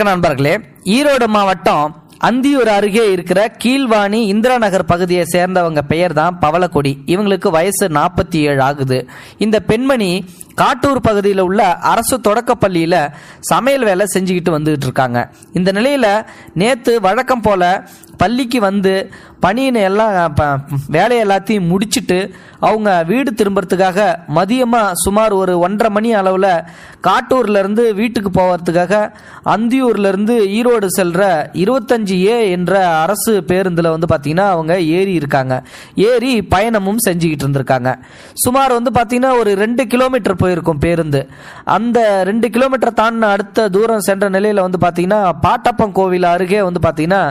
நண்பர்களே. ஈரோடு மாவட்டம் அந்தியூர் அருகே இருக்கிற கீழ்வாணி இந்திரா நகர் பகுதியை சேர்ந்தவங்க பெயர் தான் பவளக்கொடி. இவங்களுக்கு வயசு நாற்பத்தி ஏழு ஆகுது. இந்த பெண்மணி காட்டூர் பகுதியில் உள்ள அரசு தொடக்கப்பள்ளியில் சமையல் வேலை செஞ்சுக்கிட்டு வந்துகிட்டு இருக்காங்க. இந்த நிலையில் நேற்று வழக்கம் போல் பள்ளிக்கு வந்து பணியினை எல்லாம் ப- வேலை எல்லாத்தையும் முடிச்சுட்டு அவங்க வீடு திரும்புறதுக்காக மதியமாக சுமார் ஒரு ஒன்றரை மணி அளவில் காட்டூர்லேருந்து வீட்டுக்கு போகிறதுக்காக அந்தியூர்லேருந்து ஈரோடு செல்கிற இருபத்தஞ்சி ஏ என்ற அரசு பேருந்தில் வந்து பார்த்திங்கன்னா அவங்க ஏறி இருக்காங்க. ஏறி பயணமும் செஞ்சுக்கிட்டு இருந்திருக்காங்க. சுமார் வந்து பார்த்திங்கன்னா ஒரு ரெண்டு கிலோமீட்டர் போயிருக்கும் பேருந்து. அந்த ரெண்டு கிலோமீட்டர் தாண்டின அடுத்த தூரம் சென்ற நிலையில் வந்து பார்த்திங்கன்னா பாட்டப்பன் கோவில் அருகே வந்து பார்த்திங்கன்னா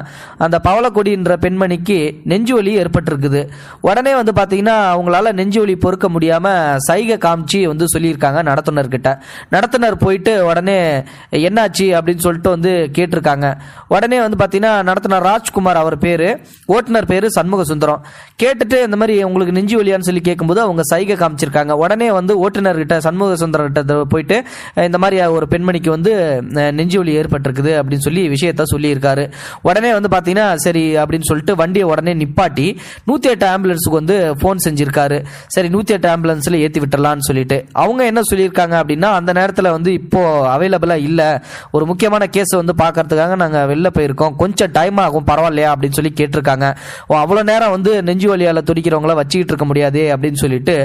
அந்த பவளக்கொடின்ற பெண்மணிக்கு நெஞ்சு வலி ஏற்பட்டிருக்குது. உடனே வந்து பார்த்தீங்கன்னா அவங்களால நெஞ்சு வலி பொறுக்க முடியாம சைகை காமிச்சு வந்து சொல்லியிருக்காங்க நடத்துனர்கிட்ட. நடத்துனர் போயிட்டு உடனே என்னாச்சு? அப்படின்னு சொல்லிட்டு வந்து கேட்டிருக்காங்க. உடனே வந்து பார்த்தீங்கன்னா நடத்துனர் ராஜ்குமார் அவர் பேரு ஓட்டுநர் பேரு சண்முக சுந்தரம் கேட்டுட்டு இந்த மாதிரி உங்களுக்கு நெஞ்சு வலியான்னு சொல்லி கேட்கும்போது அவங்க சைகை காமிச்சிருக்காங்க. உடனே வந்து ஓட்டுநர்கிட்ட சண்முக சுந்தரம் கிட்ட போயிட்டு இந்த மாதிரி ஒரு பெண்மணிக்கு வந்து நெஞ்சு வலி ஏற்பட்டிருக்குது அப்படின்னு சொல்லி விஷயத்த சொல்லியிருக்காரு. உடனே வந்து பார்த்தீங்கன்னா சரி அப்படின்னு சொல்லிட்டு வண்டியை உடனே நிப்பாட்டி நூற்றி எட்டு ஆம்புலன்ஸுக்கு வந்து ஃபோன் செஞ்சிருக்காரு. சரி நூற்றி எட்டு ஆம்புலன்ஸில் ஏற்றி விட்டுறலான்னு சொல்லிட்டு. அவங்க என்ன சொல்லியிருக்காங்க அப்படின்னா அந்த நேரத்தில் வந்து இப்போது அவைலபிளாக இல்லை. ஒரு முக்கியமான கேஸ் வந்து பார்க்கறதுக்காக நாங்கள் வெளில போயிருக்கோம். கொஞ்சம் டைம் ஆகும் பரவாயில்லையா அப்படின்னு சொல்லி கேட்டிருக்காங்க. ஓ அவ்வளோ நேரம் வந்து நெஞ்சு வலியால் துடிக்கிறவங்கள வச்சுக்கிட்டு இருக்க முடியாது அப்படின்னு சொல்லிட்டு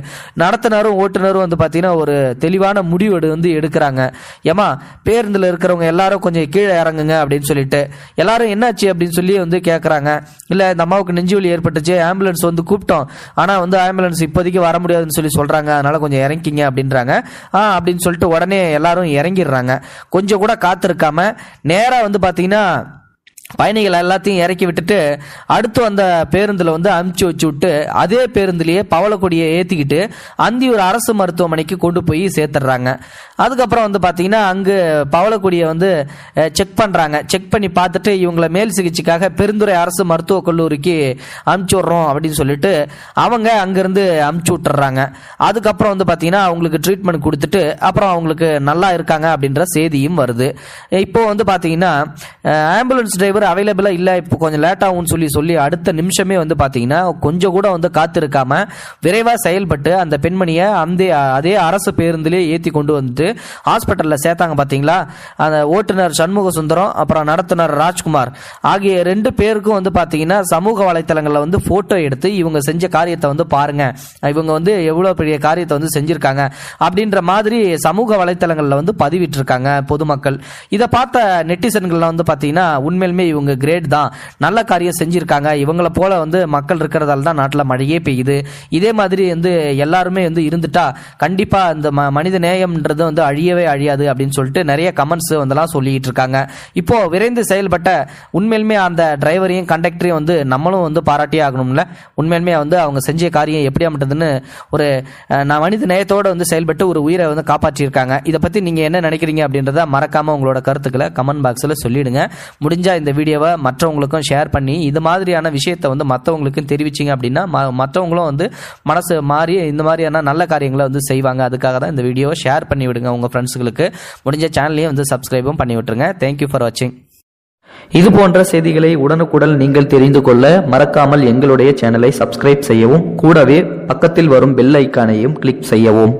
நடத்துனரும் ஓட்டுநரும் வந்து பார்த்தீங்கன்னா ஒரு தெளிவான முடிவு வந்து எடுக்கிறாங்க. ஏமா பேருந்தில் இருக்கிறவங்க எல்லாரும் கொஞ்சம் கீழே இறங்குங்க அப்படின்னு சொல்லிட்டு. எல்லாரும் என்னாச்சு அப்படின்னு சொல்லி வந்து கேட்குறாங்க இல்லை இந்த அம்மாவுக்கு நெஞ்சு வலி ஏற்பட்டுச்சு ஆம்புலன்ஸ் வந்து கூப்பிட்டோம். ஆனால் வந்து ஆம்புலன்ஸ் இப்போதைக்கு வர முடியாதுன்னு சொல்லி சொல்கிறாங்க அதனால் கொஞ்சம் இறங்கிங்க அப்படின்றாங்க. ஆ அப்படின்னு சொல்லிட்டு உடனே எல்லாரும் இறங்கிடுறாங்க. கொஞ்சம் கூட காத்திருக்காம நேராக வந்து பார்த்தீங்கன்னா பயணிகள் எல்லாத்தையும் இறக்கி விட்டுட்டு அடுத்து வந்த பேருந்தில் வந்து அமுச்சு வச்சு விட்டு அதே பேருந்துலேயே பவளக்கொடியை ஏற்றிக்கிட்டு அந்தியூர் அரசு மருத்துவமனைக்கு கொண்டு போய் சேர்த்துடுறாங்க. அதுக்கப்புறம் வந்து பார்த்தீங்கன்னா அங்கு பவளக்கொடியை வந்து செக் பண்ணுறாங்க செக் பண்ணி பார்த்துட்டு இவங்களை மேல் சிகிச்சைக்காக பெருந்துறை அரசு மருத்துவக் கல்லூரிக்கு அமுச்சு விட்றோம் அப்படின்னு சொல்லிட்டு அவங்க அங்கேருந்து அமுச்சு விட்டுறாங்க அதுக்கப்புறம் வந்து பார்த்தீங்கன்னா அவங்களுக்கு ட்ரீட்மெண்ட் கொடுத்துட்டு அப்புறம் அவங்களுக்கு நல்லா இருக்காங்க அப்படின்ற செய்தியும் வருது. இப்போ வந்து பார்த்தீங்கன்னா ஆம்புலன்ஸ் டிரைவர் அவைலபிளாக இல்லை இப்போ கொஞ்சம் லேட்டாகும்னு சொல்லி சொல்லி அடுத்த நிமிஷமே வந்து பார்த்தீங்கன்னா கொஞ்சம் கூட வந்து காத்திருக்காம விரைவாக செயல்பட்டு அந்த பெண்மணியை அந்த அதே அரசு பேருந்திலே ஏற்றி கொண்டு வந்துட்டு ஹாஸ்பிட்டலில் சேர்த்தாங்க பார்த்தீங்களா அந்த ஓட்டுநர் சண்முக சுந்தரம் அப்புறம் நடத்துனர் ராஜ்குமார். ஆகிய ரெண்டு பேருக்கும் வந்து பார்த்தீங்கன்னா சமூக வலைத்தளங்களில் வந்து ஃபோட்டோ எடுத்து இவங்க செஞ்ச காரியத்தை வந்து பாருங்க. இவங்க வந்து எவ்வளோ பெரிய காரியத்தை வந்து செஞ்சுருக்காங்க அப்படின்ற மாதிரி சமூக வலைத்தளங்களில் வந்து பதிவிட்டிருக்காங்க பொதுமக்கள். இதை பார்த்த நெட்டிசன்கள்லாம் வந்து பார்த்தீங்கன்னா உண்மையிலுமே இவங்க கிரேட் தான். நல்ல காரியம் செஞ்சுருக்காங்க. இவங்கள போல வந்து மக்கள் இருக்கிறதால தான் நாட்டில் மழையே பெய்யுது. இதே மாதிரி வந்து எல்லாருமே வந்து இருந்துட்டா கண்டிப்பாக இந்த ம- மனித நேயம்ன்றது வந்து அழியவே அழியாது அப்படின்னு சொல்லிட்டு நிறைய கமெண்ட்ஸ் வந்தெல்லாம் சொல்லிட்டு இருக்காங்க. இப்போ விரைந்து செயல்பட்ட உண்மையிலுமே அந்த டிரைவரையும் கண்டக்டரையும் வந்து நம்மளும் வந்து பாராட்டியே ஆகணும்ல. உண்மையிலுமே வந்து அவங்க செஞ்ச காரியம் எப்படி எப்படியாமட்டதுன்னு ஒரு நான் மனித நேயத்தோட வந்து செயல்பட்டு ஒரு உயிரை வந்து காப்பாற்றியிருக்காங்க. இதை பத்தி நீங்க என்ன நினைக்கிறீங்க அப்படின்றத மறக்காமல் உங்களோட கருத்துக்களை கமெண்ட் பாக்ஸில் சொல்லிடுங்க. முடிஞ்சால் இந்த வீடியோவை மற்றவங்களுக்கும் ஷேர் பண்ணி இது மாதிரியான விஷயத்தை வந்து மற்றவங்களுக்கும் தெரிவிச்சிங்க அப்படின்னா மற்றவங்களும் வந்து மனசு மாறி இந்த மாதிரியான நல்ல காரியங்களை வந்து செய்வாங்க. அதுக்காக தான் இந்த வீடியோவை ஷேர் பண்ணி விடுங்க உங்கள் ஃப்ரெண்ட்ஸுகளுக்கு முடிஞ்ச சேனல்லையும் வந்து சப்ஸ்கிரைபும் பண்ணி விட்டுருங்க. தேங்க்யூ ஃபார் வாட்சிங் இது போன்ற செய்திகளை உடனுக்குடன் நீங்கள் தெரிந்து கொள்ள மறக்காமல் எங்களுடைய சேனலை சப்ஸ்கிரைப் செய்யவும் கூடவே பக்கத்தில் வரும் பெல் ஐக்கானையும் கிளிக் செய்யவும்.